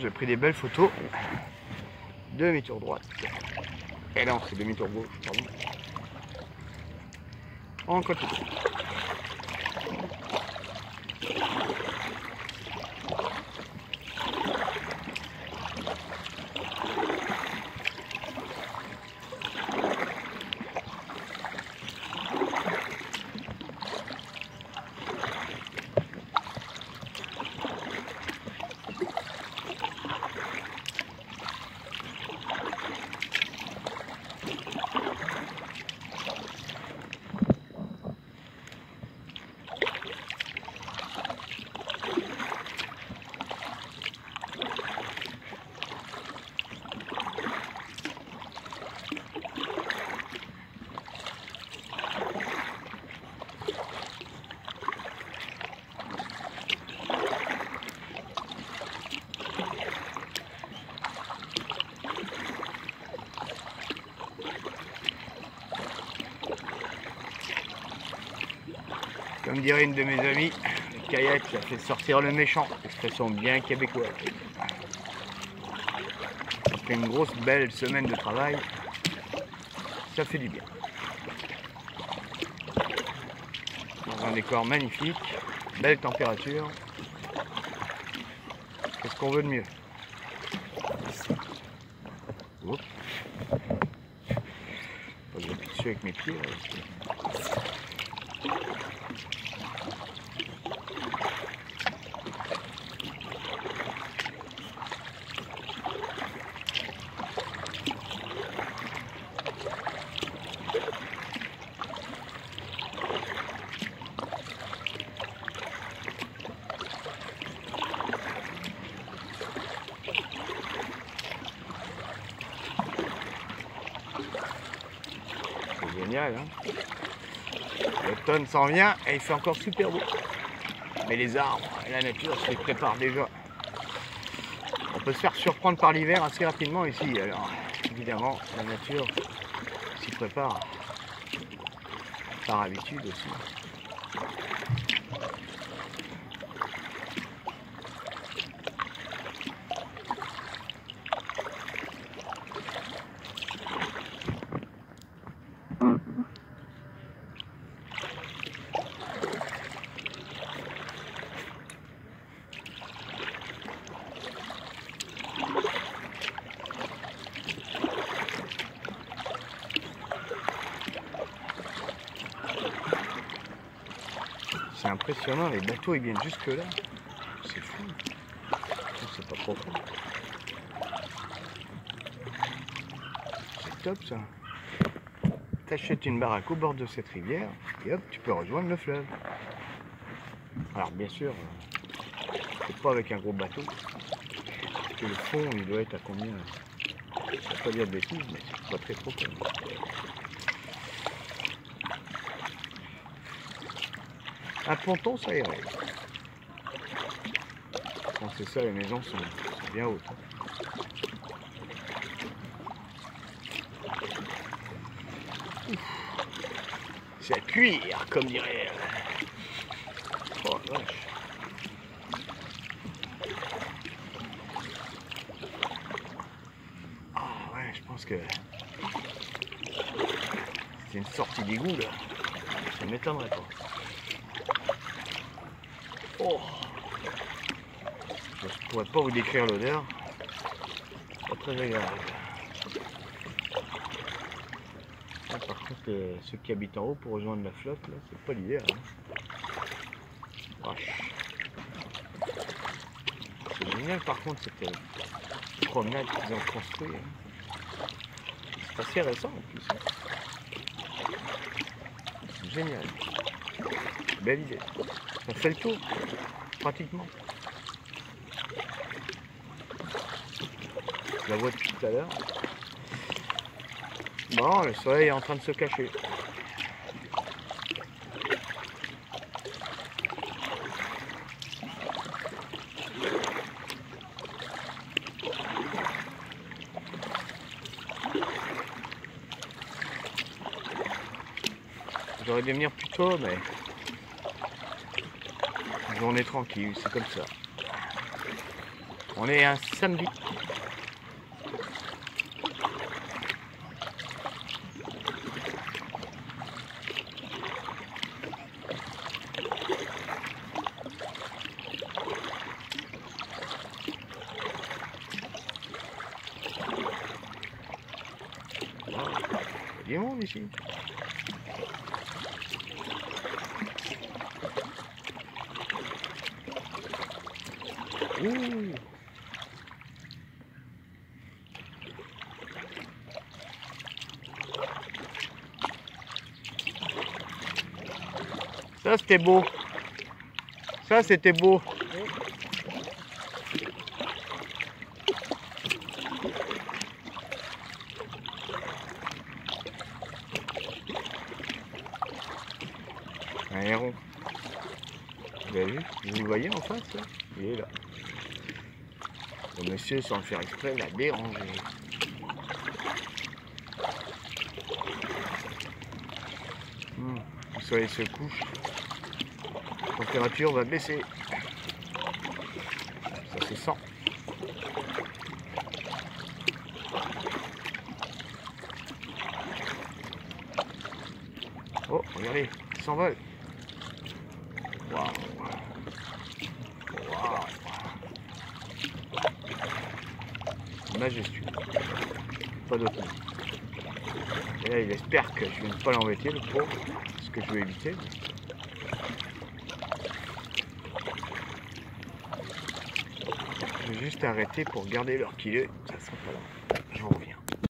J'ai pris des belles photos. Demi-tour droite. Et non, c'est demi-tour gauche, pardon. En côté. Comme dirait une de mes amies, le kayak, ça fait sortir le méchant. Expression bien québécoise. Après une grosse belle semaine de travail, ça fait du bien. Dans un décor magnifique, belle température. Qu'est-ce qu'on veut de mieux Oups. J'appuie dessus avec mes pieds. là. Hein L'automne s'en vient et il fait encore super beau. Mais les arbres et la nature se préparent déjà. On peut se faire surprendre par l'hiver assez rapidement ici. Alors, évidemment, la nature s'y prépare par habitude aussi. C'est impressionnant, les bateaux ils viennent jusque là. C'est fou. C'est pas profond. C'est top ça. T'achètes une baraque au bord de cette rivière et hop, tu peux rejoindre le fleuve. Alors bien sûr, euh, c'est pas avec un gros bateau. Parce que le fond il doit être à combien? Je ne pas dire de bêtises, mais c'est pas très profond. Un ponton, ça irait. Quand c'est ça, les maisons sont, bien hautes. C'est à cuire, comme dirait. euh, Oh la vache. Ah ouais, je pense que c'est une sortie d'égout là. Ça m'étonnerait pas. Oh Je ne pourrais pas vous décrire l'odeur. Pas très agréable. Ah, par contre, euh, ceux qui habitent en haut pour rejoindre la flotte, là, c'est pas l'hiver. hein. C'est génial par contre cette euh, promenade qu'ils ont construit. hein. C'est assez récent en plus. hein. Génial. Belle idée. Ça fait le tour, pratiquement. Je la vois depuis tout à l'heure. Bon, le soleil est en train de se cacher. J'aurais dû venir plus tôt, mais journée tranquille, c'est comme ça. On est un samedi. Il y a du monde ici. Ça c'était beau. Ça c'était beau. Un héron. Vous vu? Vous le voyez en face Le monsieur, sans le faire exprès, l'a dérangé. Hmm. Le soleil se couche. La température va baisser. Ça se sent. Oh, regardez, il s'envole. Waouh. Majestueux. Pas d'autre. Et là, il espère que je ne vais pas l'embêter, le pauvre. Ce que je vais éviter. Je vais juste arrêter pour garder qu'il est. Ça sera pas là.